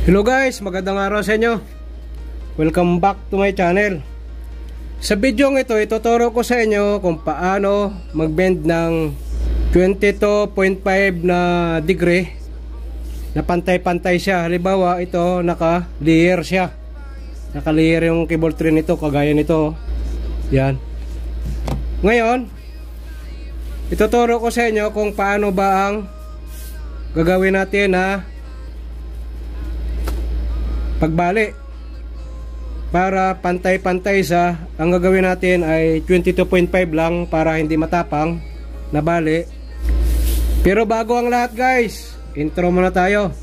Hello guys, magandang araw sa inyo. Welcome back to my channel. Sa video ito, ituturo ko sa inyo kung paano mag-bend ng 22.5 na degree na pantay-pantay siya. Halimbawa, ito naka-layer siya. Naka-layer yung cable tray nito, kagaya nito. Yan. Ngayon, ituturo ko sa inyo kung paano ba ang gagawin natin na pagbali. Para pantay-pantay sa ang gagawin natin ay 22.5 lang para hindi matapang na bali. Pero bago ang lahat guys intro muna tayo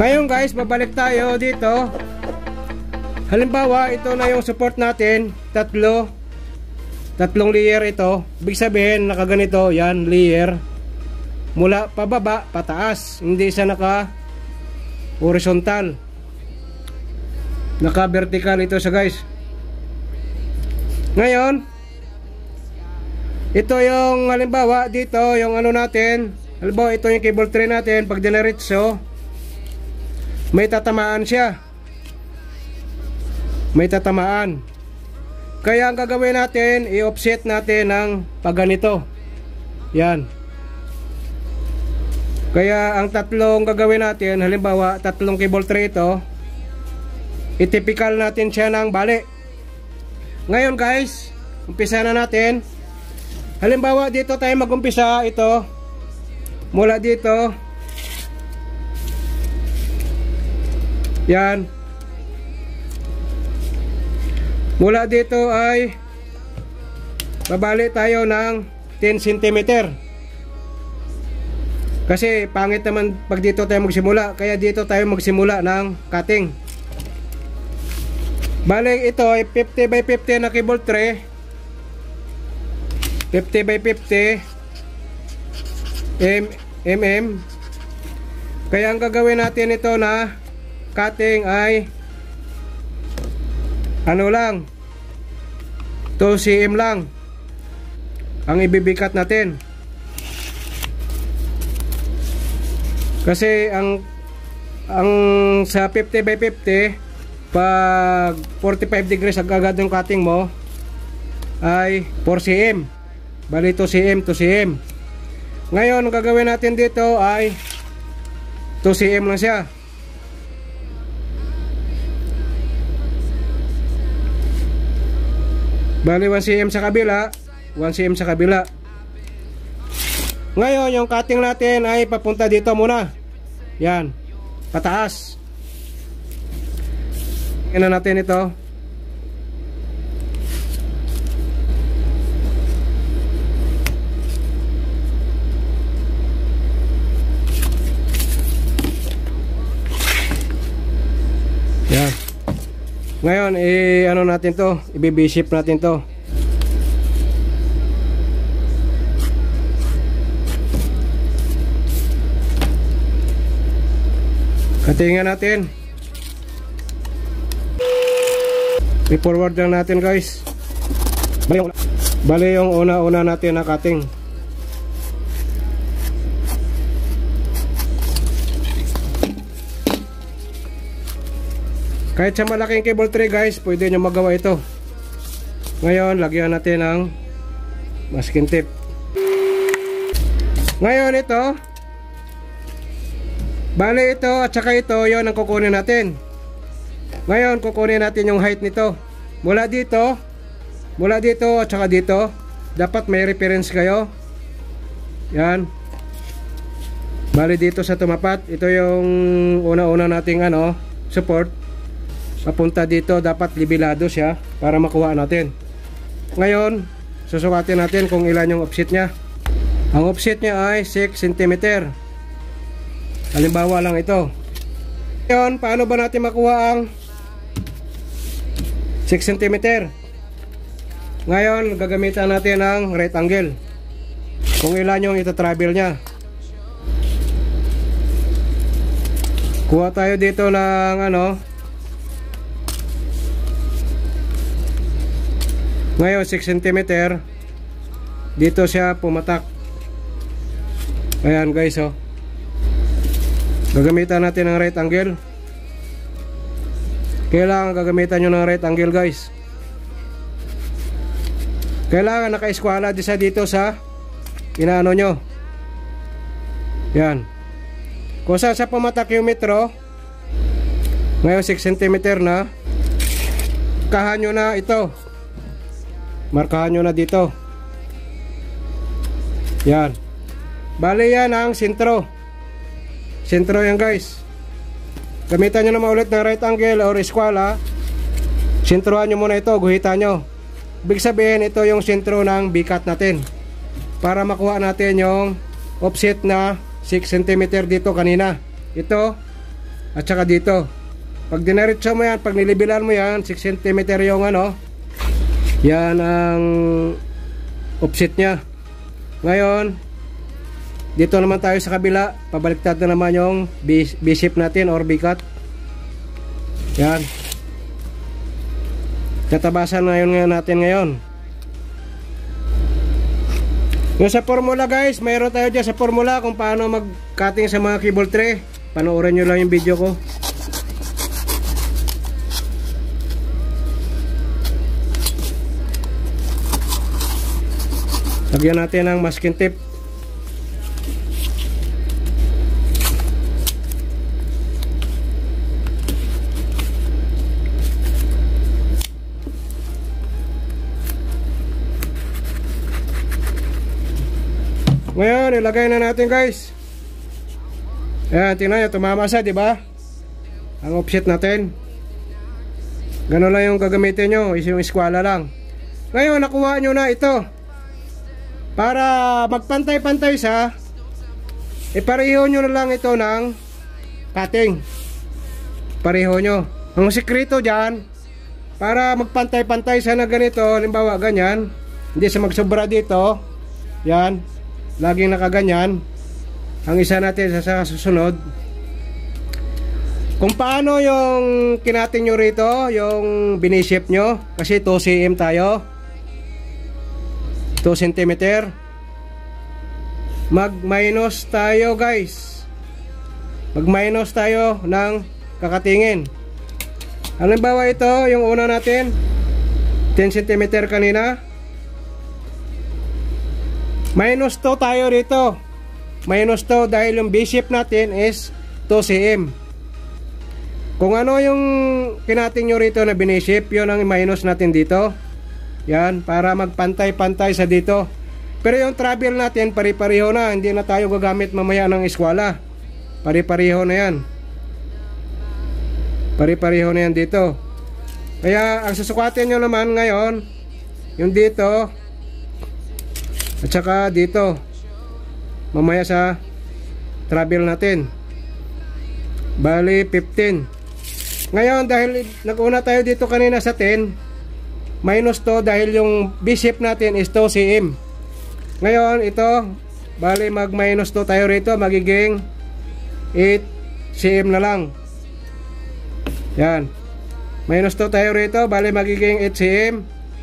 Ngayon guys, babalik tayo dito. Halimbawa, ito na yung support natin. Tatlo. Tatlong layer ito. Ibig sabihin, nakaganito. Yan, layer. Mula pababa, pataas. Hindi siya naka horizontal. Naka vertical ito sa guys. Ngayon, ito yung halimbawa dito, yung ano natin. Halimbawa, ito yung cable tray natin. Pag dinaritso, may tatamaan siya. May tatamaan. Kaya ang gagawin natin i-offset natin ng paganito. Yan. Kaya ang tatlong gagawin natin halimbawa tatlong cable tray ito itypical natin siya ng bali ngayon guys umpisa na natin. Halimbawa dito tayo magumpisa. Ito mula dito Yan. Mula dito ay babali tayo ng 10 cm. Kasi pangit naman pag dito tayo magsimula. Kaya dito tayo magsimula ng cutting. Bale ito ay 50 by 50 na cable tray. 50 by 50 mm. Kaya ang gagawin natin ito na cutting ay ano lang 2 cm lang ang ibibikat natin. Kasi ang ang sa 50 by 50 pag 45 degrees agad yung cutting mo ay 4 cm. Bali 2 cm 2 cm. Ngayon ang gagawin natin dito ay 2 cm lang siya Bali 1 cm sa kabila, 1 cm sa kabila. Ngayon, yung cutting natin ay papunta dito muna. Yan. Pataas. Ina natin ito. Ngayon, eh, ano natin to? I-B-shape natin to. Katingan natin. I-forward lang natin guys. Bali yung una-una natin na cutting. Kahit sa malaking cable tray guys, pwede nyo magawa ito. Ngayon, lagyan natin ng masking tape. Ngayon ito, bali ito at saka ito, yon ang kukunin natin. Ngayon, kukunin natin yung height nito. Mula dito, mula dito at saka dito, dapat may reference kayo. Yan. Bali dito sa tumapat, ito yung una-una nating ano, support papunta dito dapat libilado siya para makuha natin. Ngayon susukatin natin kung ilan yung offset nya ang offset nya ay 6 cm halimbawa lang ito. Ngayon paano ba natin makuha ang 6 cm ngayon gagamitan natin ang right angle. Kung ilan yung ita-travel niya. Kuha tayo dito ng ano. Ngayon 6 cm. Dito siya pumatak. Ayan guys oh. Gagamitan natin ng right angle. Kailangan gagamitan nyo ng right angle guys. Kailangan naka-eskwala di sa dito sa inaano nyo. Yan. Kung saan sa pumatak yung metro, ngayon 6 cm na, markahan nyo na ito. Markahan nyo na dito. Yan. Bali yan ang sentro. Sentro yan guys. Gamitan nyo na maulit ng right angle or eskwala. Sentrohan nyo muna ito, guhitan nyo. Big sabihin ito yung sentro ng bikat natin. Para makuha natin yung offset na 6 cm dito kanina. Ito at saka dito. Pag dinaritso mo yan, pag nilibilan mo yan, 6 cm yung ano. Yan ang offset niya. Ngayon, dito naman tayo sa kabila. Pabaliktad na naman yung B-shape natin or B-cut. Yan. Tatabasan na yun natin ngayon. Yung sa formula guys, mayroon tayo dyan sa formula kung paano mag-cutting sa mga cable tray. Panoorin nyo lang yung video ko. Lagyan natin ng masking tape. Ngayon, ilagay na natin guys. Ayan, tingnan nyo, tumama siya, di ba? Ang offset natin. Ganun lang yung gagamitin nyo, yung eskwala lang. Ngayon, nakuha nyo na ito. Para magpantay-pantay sa, ipareho nyo na lang ito ng cutting. Pareho nyo. Ang sikreto dyan, para magpantay-pantay sa na ganito, halimbawa ganyan, hindi sa magsobra dito, yan, laging nakaganyan. Ang isa natin sa susunod. Kung paano yung kinatin nyo rito yung binisip nyo kasi 2 cm tayo 2 cm mag minus tayo guys mag minus tayo ng kakatingin halimbawa ito yung una natin 10 cm kanina Minus 2 tayo rito. Minus 2 dahil yung B-shape natin is 2 cm. Kung ano yung kinating nyo rito na binisip, yun ang minus natin dito. Yan, para magpantay-pantay sa dito. Pero yung travel natin, pari-pariho na. Hindi na tayo gagamit mamaya ng eskwala. Pari-pariho na yan. Pari-pariho na yan dito. Kaya, ang susukatin nyo naman ngayon, yung dito, at saka dito mamaya sa travel natin bali 15 ngayon dahil naguna tayo dito kanina sa 10 minus to dahil yung B-shape natin is 2 cm ngayon ito bali mag minus 2 tayo rito magiging 8 cm na lang. Yan. Minus 2 tayo rito bali magiging 8 cm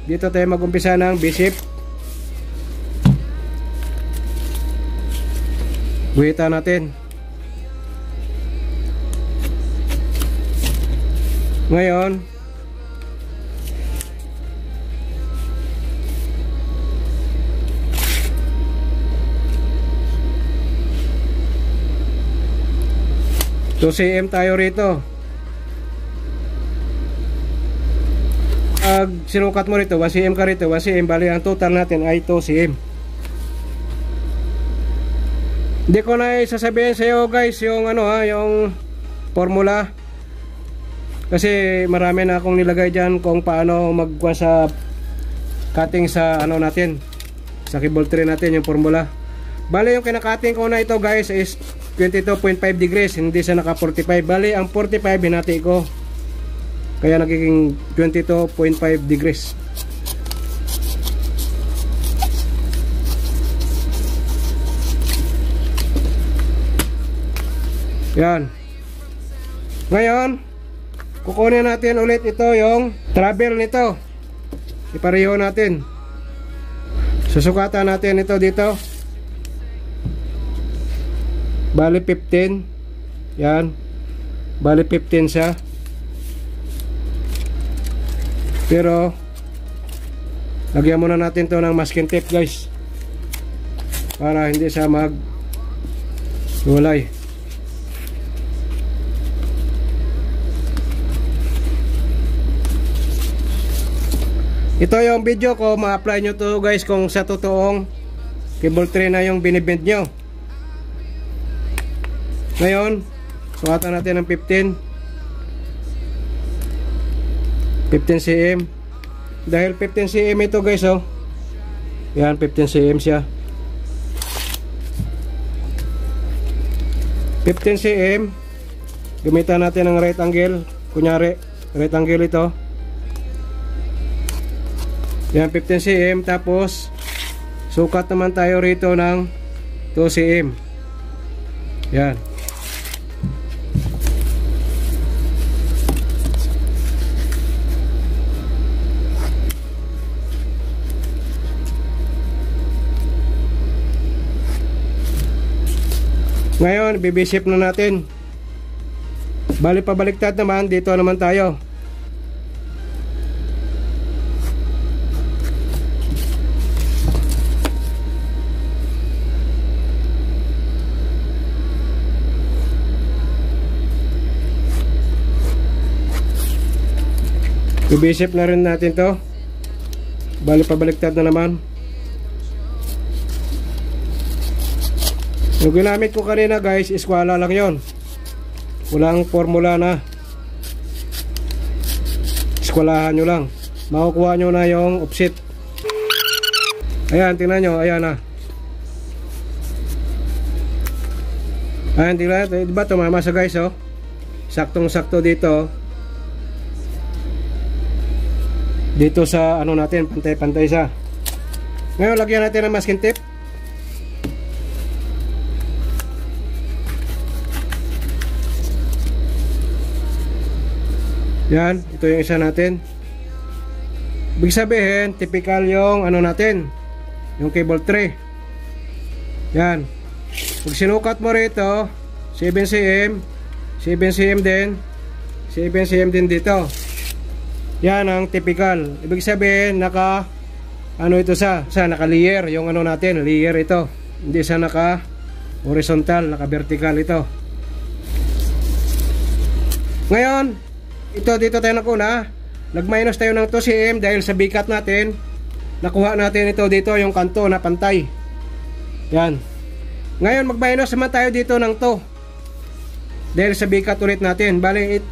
dito tayo magumpisa ng B-shape Guhita natin. Ngayon, To cm tayo rito. Pag sinukat mo rito, 1 cm ka rito, 1 cm, bali ang total natin ay 2 cm. Hindi ko na sasabihin sa iyo guys yung ano ha, yung formula. Kasi marami na akong nilagay diyan kung paano magkuha sa cutting sa ano natin. Sa cable tray natin yung formula. Bale yung kinakating ko na ito guys is 22.5 degrees hindi siya naka 45. Bale ang 45 hinati ko. Kaya nagiging 22.5 degrees. Yan. Ngayon, kukunin natin ulit ito yung travel nito. Ipareho natin. Susukatan natin ito dito. Bali 15. Yan. Bali 15 siya. Pero lagyan muna natin to ng masking tape guys. Para hindi siya mag walay. Ito yung video ko, ma-apply nyo to guys kung sa totoong cable tray na yung binibend nyo. Ngayon, sukatan natin ng 15. 15 cm. Dahil 15 cm ito guys oh. Yan, 15 cm siya. 15 cm. Gamitan natin ng right angle. Kunyari, right angle ito. Yan 15 cm tapos sukat naman tayo rito ng 2 cm. Yan. Ngayon, bibisip na natin. Bali pabaliktad naman, dito naman tayo. Bibisip na rin natin to Bali pabaliktad na naman Yung ginamit ko kanina guys Iskwala lang yon Walang formula na Iskwalahan nyo lang. Makukuha nyo na yung offset Ayan tingnan nyo. Ayan na Ayan tingnan Diba tumama sa guys oh? Saktong sakto dito. Dito sa ano natin pantay-pantay sa ngayon lagyan natin ng masking tape yan ito yung isa natin ibig sabihin typical yung ano natin yung cable tray yan pag sinukat mo rito 7cm 7cm din 7cm din dito yan ang typical. Ibig sabihin, naka, ano ito sa, sa naka layer, yung ano natin, layer ito. Hindi sa naka horizontal, naka vertical ito. Ngayon, ito dito tayo nakuna, nag-minus tayo ng 2 cm dahil sa bikat natin, nakuha natin ito dito, yung kanto na pantay. Yan. Ngayon, mag-minus naman tayo dito ng 2. Dahil sa bikat ulit natin. Bali, it,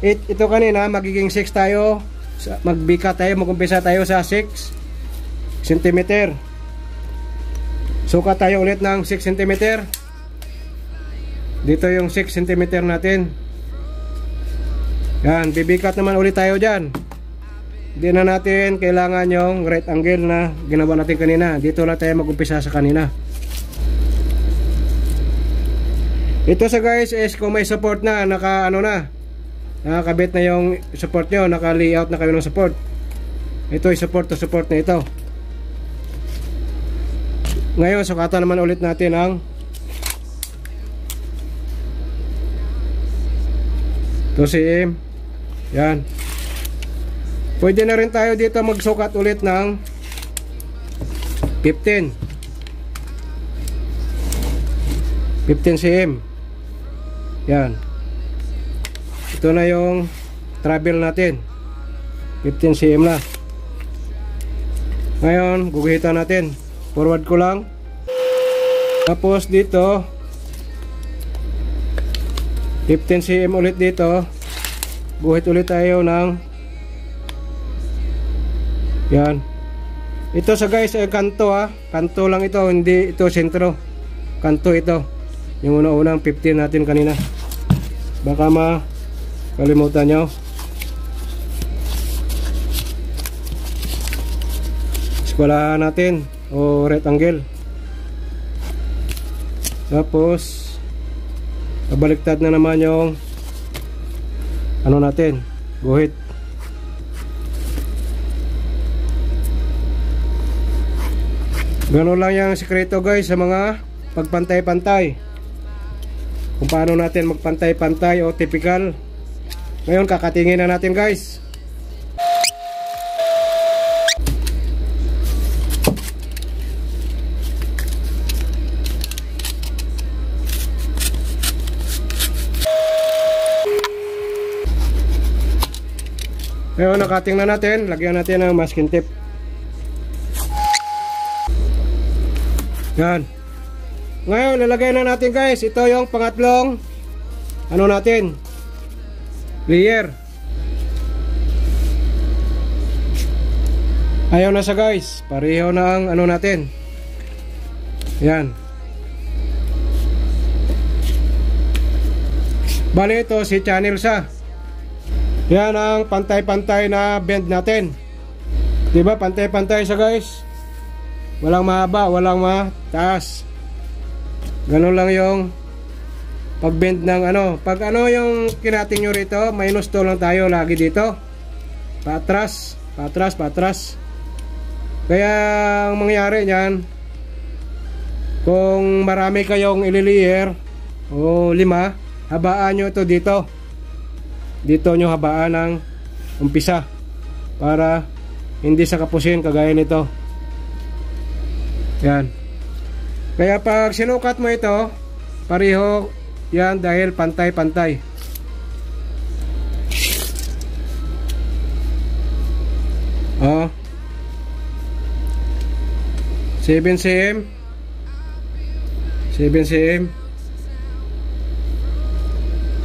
it, ito kanina, magiging 6 tayo magbika tayo, magumpisa tayo sa 6 cm. Sukat tayo ulit ng 6 cm. Dito yung 6 cm natin. Yan, bibikat naman ulit tayo dyan. Hindi na natin kailangan yung right angle na ginawa natin kanina. Dito na tayo magumpisa sa kanina. Ito sa guys is kung may support na, naka ano na, nakakabit na yung support nyo naka layout na kayo ng support ito yung support to support na ito ngayon sukatan naman ulit natin ang to cm yan. Pwede na rin tayo dito magsukat ulit ng 15 15 cm yan. Ito na yung travel natin. 15 cm na. Ngayon guguhitan natin. Forward ko lang. Tapos dito 15 cm ulit dito guhit ulit tayo ng yan. Ito sa guys ay kanto ha kanto lang ito hindi ito sentro. Kanto ito. Yung una-unang 15 natin kanina. Baka ma kalimutan nyo. Eskwalahan natin o rectangle. Tapos Nabaliktad na naman yung ano natin, guhit. Ganun lang yung sekreto guys sa mga pagpantay-pantay. Kung paano natin magpantay-pantay o typical. Ngayon kakatingin na natin guys. Nakating na natin, lagyan natin ng masking tape. Yan. Ngayon, lalagay na natin guys. Ito yung pangatlong ano natin? Layer. Ayaw na sa guys. Pareho na ang ano natin. Yan. Bali ito si channel sa. Yan ang pantay-pantay na bend natin. 'Di ba? Pantay-pantay sa guys. Walang mahaba, walang mataas. Ganun lang yung pag-bend ng ano. Pag ano yung kinating nyo rito, minus 2 lang tayo lagi dito. Patras, patras, patras. Kaya ang mangyari niyan, kung marami kayong ililier o lima, habaan nyo ito dito. Dito nyo habaan ng umpisa para hindi sa kapusin kagaya nito. Yan. Kaya pag sinukat mo ito, pareho yan dahil pantay-pantay. Oh. 7 cm 7 cm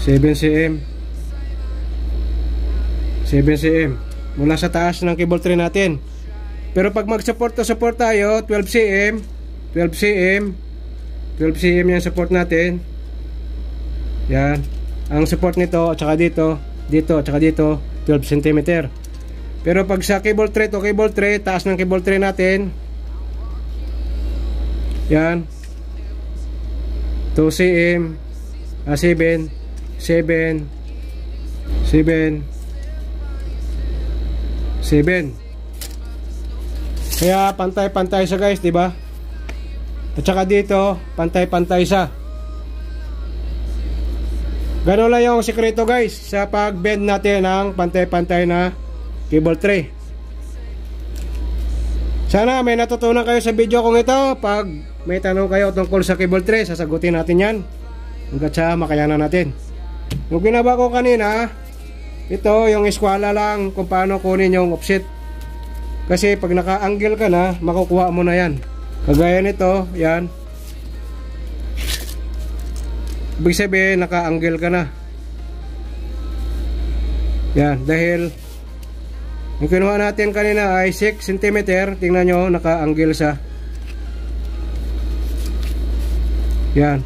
7 cm 7 cm mula sa taas ng cable tray natin pero pag mag-support to support tayo, 12 cm, 12 cm, 12 cm yung support natin. Yan. Ang support nito at saka dito, dito at saka dito, 12 cm. Pero pag sa cable tray to cable tray, taas ng cable tray natin. Yan. 2 cm, ah, 7, 7, 7, 7. Kaya pantay-pantay sa guys, di ba? At saka dito, pantay-pantay sa. Ganun lang yung sikreto guys sa pag-bend natin ng pantay-pantay na cable tray. Sana may natutunan kayo sa video kong ito. Pag may tanong kayo tungkol sa cable tray, sasagutin natin yan. Hanggat sa makayanan natin. Yung ginaba ko kanina, ito yung eskwala lang kung paano kunin yung offset kasi pag naka-angle ka na, makukuha mo na yan. Kagaya nito, yan. Ibig sabihin, naka-angle ka na. Yan, dahil yung kinuha natin kanina ay 6 cm. Tingnan nyo, naka-angle sa. Yan.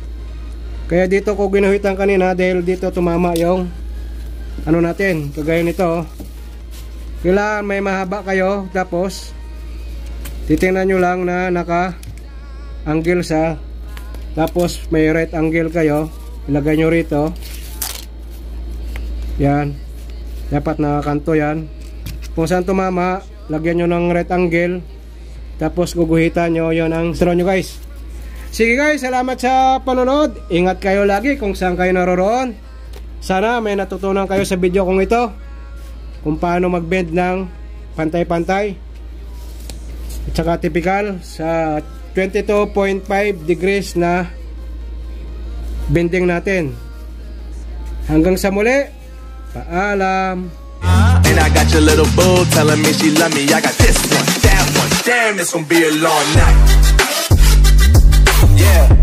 Kaya dito ko ginuhitan kanina dahil dito tumama yung ano natin, kagaya nito. Oh. Kailangan may mahaba kayo tapos titingnan nyo lang na naka angle sa tapos may right angle kayo ilagay nyo rito. Yan. Dapat nakakanto yan. Kung saan tumama lagyan nyo ng right angle. Tapos guguhitan nyo yon ang straw nyo guys. Sige guys salamat sa panonood. Ingat kayo lagi kung saan kayo naroroon sana may natutunan kayo sa video kong ito kung paano mag-bend ng pantay-pantay. At saka typical sa 22.5 degrees na bending natin. Hanggang sa muli paalam! And I got your little boo telling me she love me. I got this one, that one, damn it's gonna be a long night. Yeah